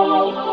Oh.